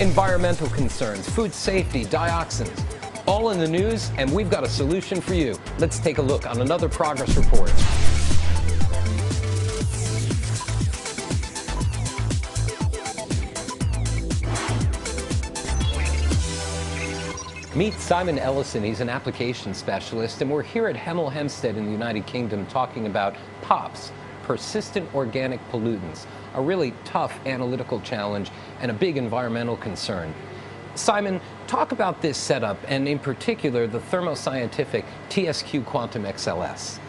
environmental concerns, food safety, dioxins. All in the news, and we've got a solution for you. Let's take a look on another progress report. Meet Simon Ellison. He's an application specialist, and we're here at Hemel Hempstead in the United Kingdom talking about POPs, persistent organic pollutants, a really tough analytical challenge and a big environmental concern. Simon, talk about this setup and in particular the Thermo Scientific TSQ Quantum XLS.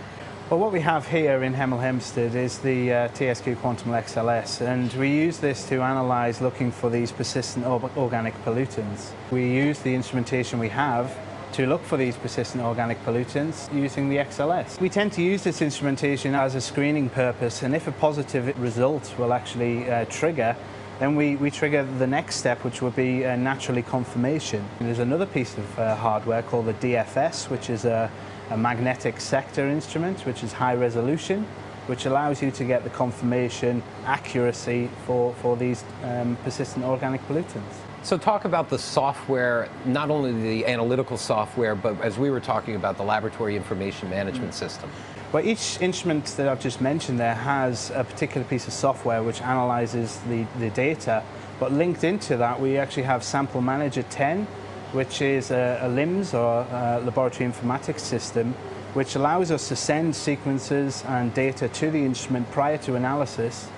Well, what we have here in Hemel Hempstead is the uh, TSQ Quantum XLS, and we use this to analyze looking for these persistent organic pollutants. We use the instrumentation we have to look for these persistent organic pollutants using the XLS. We tend to use this instrumentation as a screening purpose, and if a positive result will actually uh, trigger then we, we trigger the next step, which would be uh, naturally confirmation. And there's another piece of uh, hardware called the DFS, which is a, a magnetic sector instrument, which is high resolution, which allows you to get the confirmation accuracy for, for these um, persistent organic pollutants. So talk about the software, not only the analytical software, but as we were talking about the laboratory information management mm. system. Well, each instrument that I've just mentioned there has a particular piece of software which analyzes the, the data, but linked into that we actually have Sample Manager 10, which is a, a LIMS or a laboratory informatics system which allows us to send sequences and data to the instrument prior to analysis.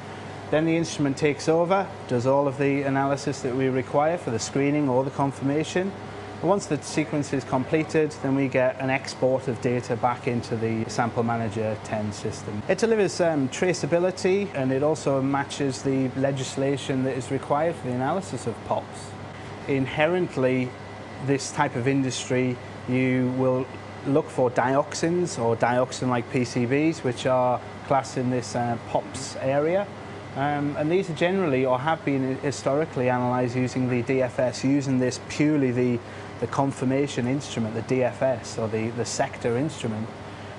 Then the instrument takes over, does all of the analysis that we require for the screening or the confirmation. Once the sequence is completed, then we get an export of data back into the Sample Manager 10 system. It delivers um, traceability and it also matches the legislation that is required for the analysis of POPs. Inherently, this type of industry, you will look for dioxins or dioxin-like PCBs, which are classed in this uh, POPs area. Um, and these are generally, or have been historically, analysed using the DFS, using this purely the, the confirmation instrument, the DFS, or the, the sector instrument.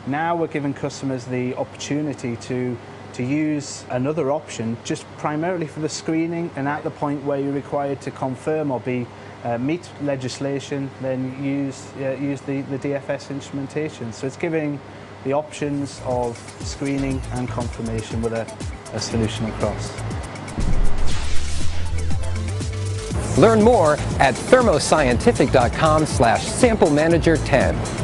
Now we're giving customers the opportunity to to use another option just primarily for the screening and at the point where you're required to confirm or be uh, meet legislation, then use, uh, use the, the DFS instrumentation. So it's giving the options of screening and confirmation with a, a solution across. Learn more at thermoscientific.com slash sample manager 10.